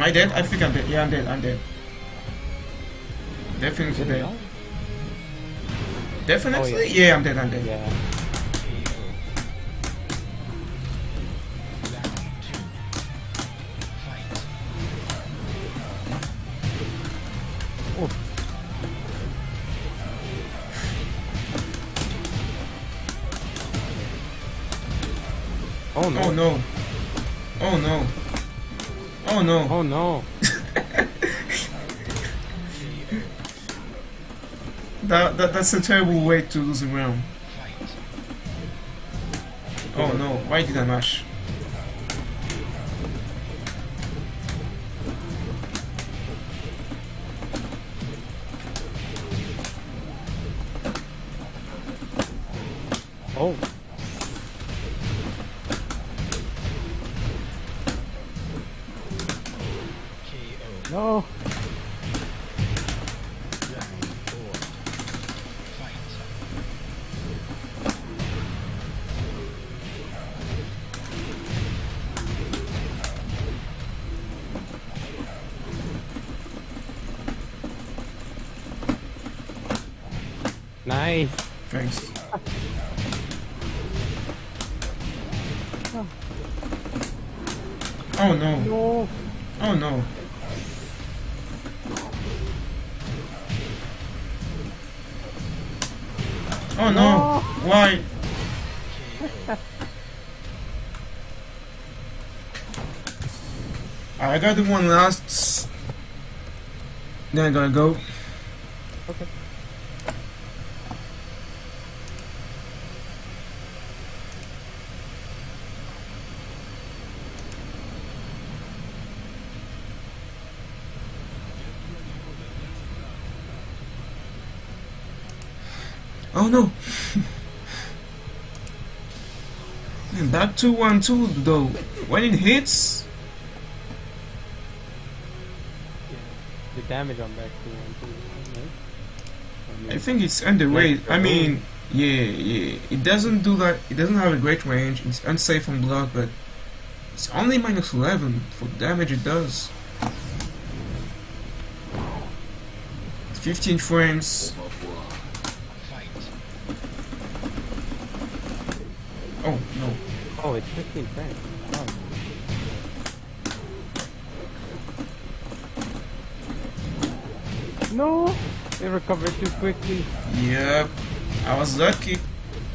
[SPEAKER 9] Am I dead? I think I'm dead. Yeah, I'm dead. I'm dead. Definitely dead. Definitely?
[SPEAKER 8] Oh, yeah.
[SPEAKER 9] yeah. I'm dead. I'm dead.
[SPEAKER 8] Yeah. Oh. Oh no.
[SPEAKER 9] Oh no. Oh no. Oh no.
[SPEAKER 8] Oh no.
[SPEAKER 9] That, that that's a terrible way to lose a round. Oh no, why did I mash? I got the one last. Then I gotta go.
[SPEAKER 8] Okay.
[SPEAKER 9] Oh no. Man, that 212 though, when it hits,
[SPEAKER 8] The damage on back to one too. right?
[SPEAKER 9] I think it's underweight. I mean, yeah, yeah. It doesn't do that. It doesn't have a great range. It's unsafe on block, but it's only minus 11 for the damage it does. 15 frames. Oh no.
[SPEAKER 8] Oh, it's 15 frames. No! They recovered too quickly.
[SPEAKER 9] Yep. I was lucky.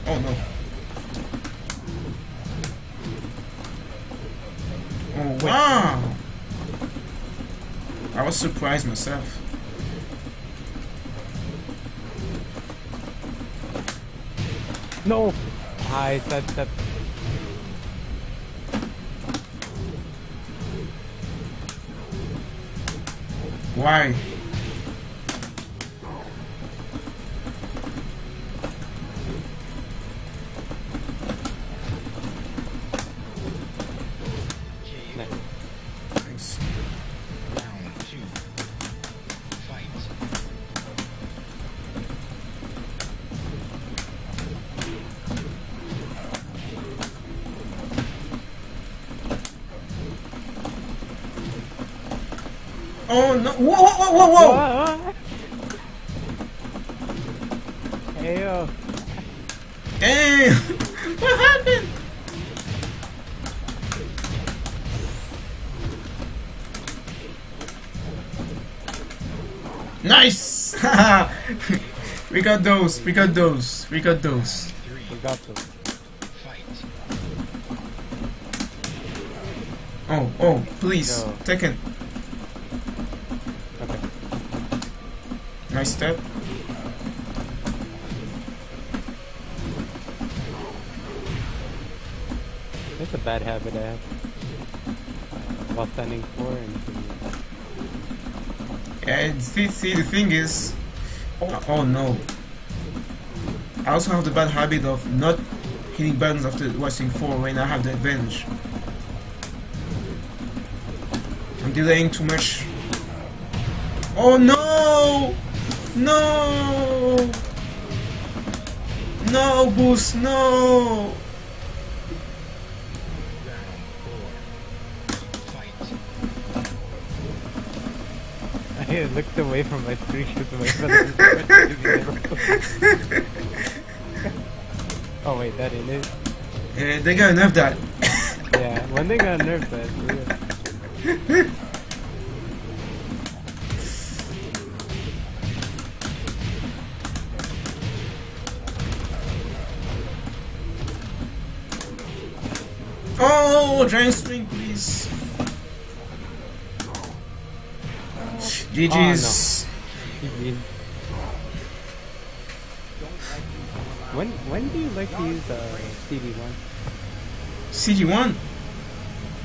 [SPEAKER 9] Oh no. Oh wow. Ah! I was surprised myself.
[SPEAKER 8] No! I said that.
[SPEAKER 9] Why? whoa, whoa!
[SPEAKER 8] hey, yo.
[SPEAKER 9] Damn! what happened? Nice! we got those, we got those, we got those.
[SPEAKER 8] We got those.
[SPEAKER 9] Oh, oh, please, take
[SPEAKER 8] it.
[SPEAKER 9] Nice step.
[SPEAKER 8] It's a bad habit I have. Uh, while standing for and
[SPEAKER 9] And see, see, the thing is, oh, oh no. I also have the bad habit of not hitting buttons after watching 4 when I have the advantage. I'm delaying too much. Oh no! No! No, Boost, no!
[SPEAKER 8] I looked away from my screen to wait for the Oh wait, that it.
[SPEAKER 9] Yeah, they gotta nerf that.
[SPEAKER 8] Yeah, when they got nerfed that,
[SPEAKER 9] Oh, giant swing, please. GG's.
[SPEAKER 8] GG. When when do you like to use uh, CD1?
[SPEAKER 9] CG1.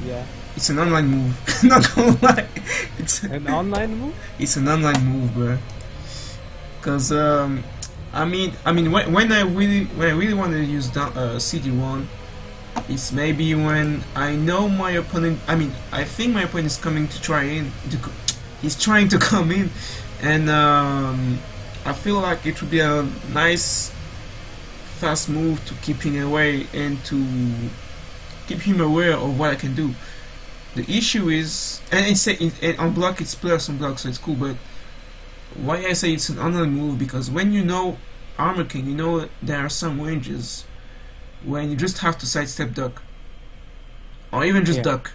[SPEAKER 8] Yeah,
[SPEAKER 9] It's an online move. Not gonna. It's
[SPEAKER 8] an online move.
[SPEAKER 9] it's an online move, bro. Cause um, I mean, I mean, when, when I really when I really want to use uh, CD1, it's maybe when I know my opponent. I mean, I think my opponent is coming to try in. To, he's trying to come in, and um, I feel like it would be a nice, fast move to keep him away and to keep him aware of what I can do. The issue is, and it's it, it, on block it's plus on block, so it's cool. But why I say it's an online move because when you know Armor King, you know there are some ranges when you just have to sidestep duck, or even just
[SPEAKER 8] Yeah.
[SPEAKER 9] duck,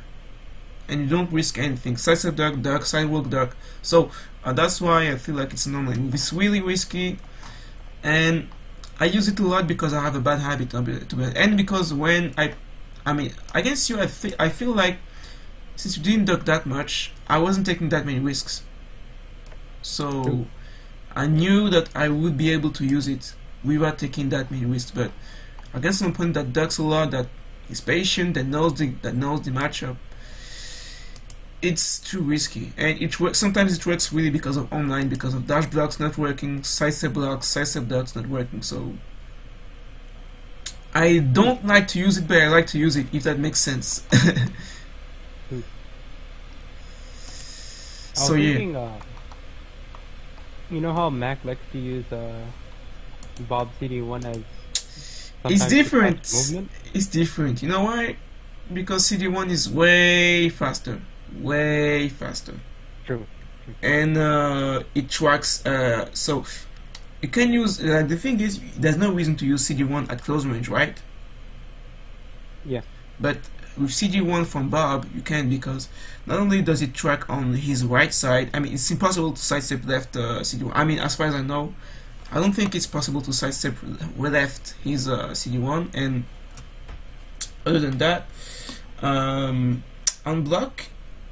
[SPEAKER 9] and you don't risk anything. Sidestep duck, duck, sidewalk duck. So uh, that's why I feel like it's an online move. It's really risky, and I use it a lot because I have a bad habit be, to and because when I, I mean, against you, I feel I feel like since you didn't duck that much, I wasn't taking that many risks. So
[SPEAKER 8] True.
[SPEAKER 9] I knew that I would be able to use it without taking that many risks. But against an opponent that ducks a lot, that is patient, that knows the that knows the matchup, it's too risky. And it works. Sometimes it works really because of online, because of dash blocks not working, sidestep blocks, sidestep ducks not working. So I don't like to use it, but I like to use it if that makes sense. So yeah.
[SPEAKER 8] uh, you know how Mac likes to use uh, Bob CD1 as
[SPEAKER 9] It's
[SPEAKER 8] sometimes to
[SPEAKER 9] different. It's different. You know why? Because CD1 is way faster. Way faster.
[SPEAKER 8] True.
[SPEAKER 9] And uh, it tracks. Uh, so you can use. Uh, the thing is, there's no reason to use CD1 at close range, right?
[SPEAKER 8] Yeah.
[SPEAKER 9] But with CD1 from Bob, you can because not only does it track on his right side, I mean, it's impossible to sidestep left uh, CD1. I mean, as far as I know, I don't think it's possible to sidestep left his uh, CD1. And other than that, um, on block,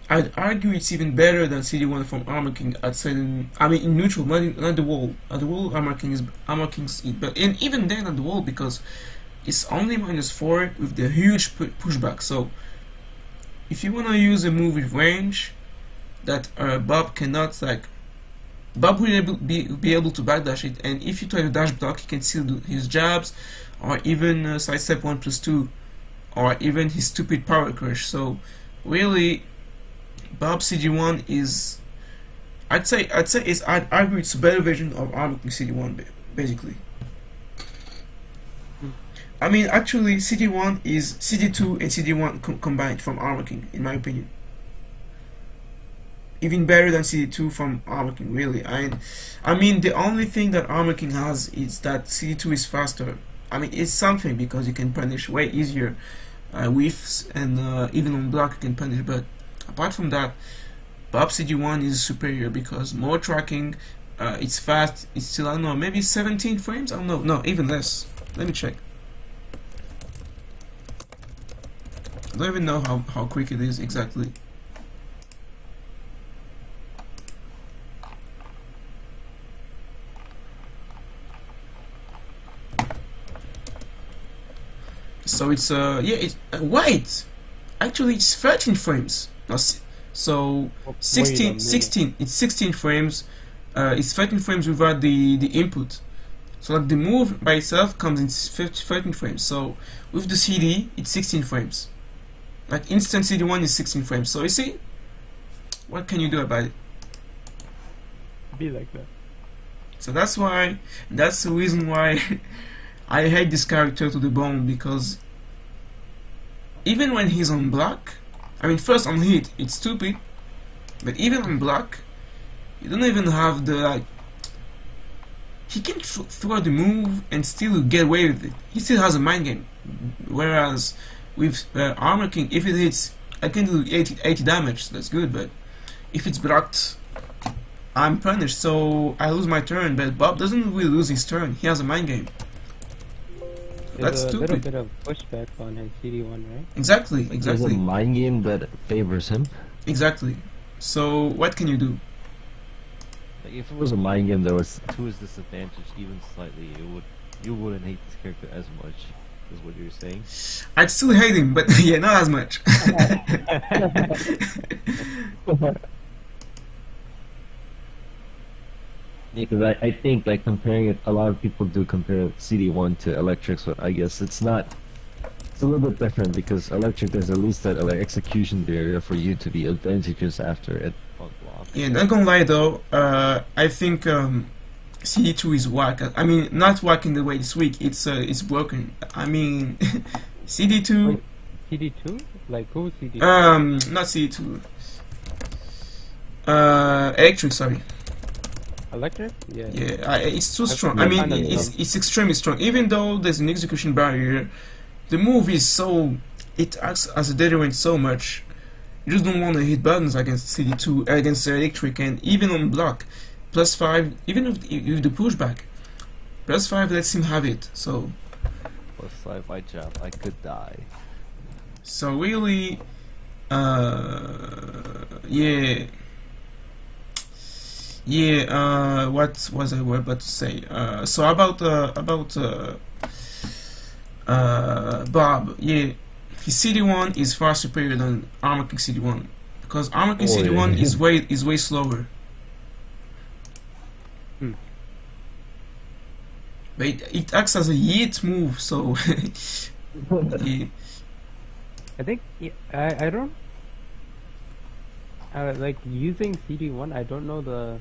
[SPEAKER 9] I'd argue it's even better than CD1 from Armor King at certain. I mean, in neutral, not, in, not the wall. At the wall, Armor King is Armor King's it, but and even then at the wall because it's only minus four with the huge pu- pushback. So if you want to use a move with range that uh, Bob cannot like, Bob will be be able to backdash it, and if you try to dash block, he can still do his jabs, or even uh, sidestep one plus two, or even his stupid power crush. So really, Bob CD1 is, I'd say, I'd say it's, I'd argue it's a better version of King CD1, basically. I mean, actually, CD1 is CD2 and CD1 co- combined from Armor King, in my opinion. Even better than CD2 from Armor King, really. I, I mean, the only thing that Armor King has is that CD2 is faster. I mean, it's something because you can punish way easier uh, whiffs, and uh, even on block you can punish. But apart from that, Bob CD1 is superior because more tracking, Uh, it's fast. It's still I don't know, maybe 17 frames. I don't know. No, even less. Let me check. I don't even know how how quick it is exactly. So it's uh yeah it's uh, wait actually it's 13 frames. No, so
[SPEAKER 8] Wait
[SPEAKER 9] 16 16 it's 16 frames. Uh, it's 13 frames without the the input. So like the move by itself comes in 50 13 frames. So with the CD it's 16 frames. Like instant CD1 is 16 frames. So you see what can you do about it?
[SPEAKER 8] Be like that.
[SPEAKER 9] so that's why that's the reason why I hate this character to the bone because even when he's on block, I mean first on hit it's stupid, but even on black, you don't even have the like. He can th- throw the move and still get away with it. He still has a mind game, whereas with uh, Armor King, if it hits, I can do 80, 80 damage. That's good, but if it's blocked, I'm punished, so I lose my turn. But Bob doesn't really lose his turn. He has a mind game.
[SPEAKER 8] There's
[SPEAKER 9] That's
[SPEAKER 8] a little
[SPEAKER 9] stupid.
[SPEAKER 8] bit of pushback on his CD1, right?
[SPEAKER 9] Exactly,
[SPEAKER 10] There's a
[SPEAKER 9] exactly,
[SPEAKER 10] mind game that favors him.
[SPEAKER 9] exactly. So what can you do?
[SPEAKER 10] Like if it was a mind game that was to his disadvantage even slightly, it would you wouldn't hate this character as much, is what you're saying.
[SPEAKER 9] I'd still hate him, but yeah, not as much.
[SPEAKER 10] Yeah, because I, I think like comparing it, a lot of people do compare CD1 to Electrics, but I guess it's not. It's a little bit different because Electric there's at least that like, execution barrier for you to be advantageous after it
[SPEAKER 9] yeah, not gonna lie though, uh, I think um, CD2 is whack. I mean, not whack in the way it's weak. It's uh, it's broken. I mean, CD2,
[SPEAKER 8] Wait. CD2? Like who's CD2?
[SPEAKER 9] um, not CD2. Uh, electric, sorry.
[SPEAKER 8] Electric? Yeah.
[SPEAKER 9] Yeah, I, it's too strong. I mean, it's, it's extremely strong. Even though there's an execution barrier, the move is so it acts as a deterrent so much. You just don't want to hit buttons against CD2 against the electric, and even on block, plus five. Even with, with the pushback, plus five lets him have it. So
[SPEAKER 10] Plus five, my jump, I could die.
[SPEAKER 9] so really, uh, yeah. Yeah, uh, what was I about to say? Uh, so about uh, about uh, uh, Bob, yeah, his CD1 is far superior than Armor King CD1 because Armor King
[SPEAKER 10] Oh,
[SPEAKER 9] CD1
[SPEAKER 10] yeah.
[SPEAKER 9] is way is way slower.
[SPEAKER 8] Hmm.
[SPEAKER 9] But it, it acts as a yeet move, so yeah.
[SPEAKER 8] I think yeah, I I don't uh, like using CD1. I don't know the